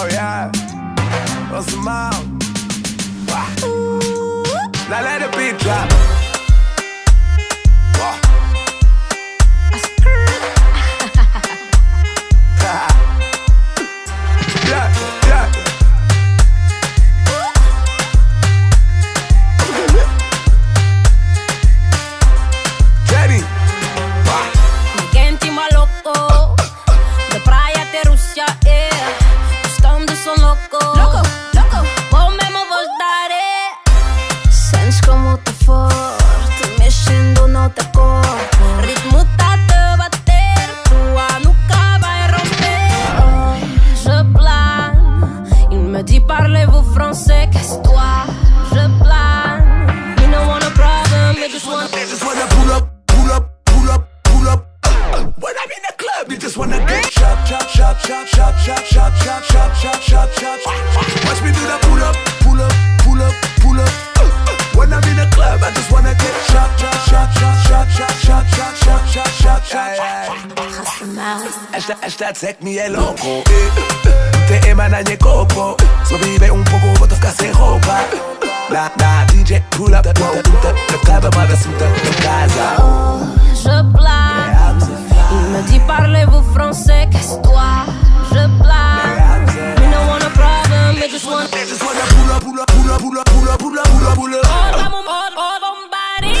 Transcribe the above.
Oh yeah, what's the mouth? Now let the beat drop. Me dit parlez-vous français Qu'est-ce toi Je plane Me no want a problem Me just want They just wanna pull up, pull up, pull up, pull up. Uh, when I'm in the club, they just wanna get shot, shot, shot, shot, shot, shot, shot, shot, shot, shot, shot, shot. Watch me do the pull up, pull up, pull up, pull up. Uh, uh, when I'm in the club, I just wanna get shot, shot, shot, shot, shot, shot, shot, shot, shot, shot, shot, shot. Esta, esta tech mi è loco eh te un poco, vos ropa La, la, DJ pull Je blague Il me dit parlez-vous français, qu'est-ce toi Je blague We don't want a problem, just want They just pull up, pull up, pull up, pull up, pull up, pull up, pull up, pull up body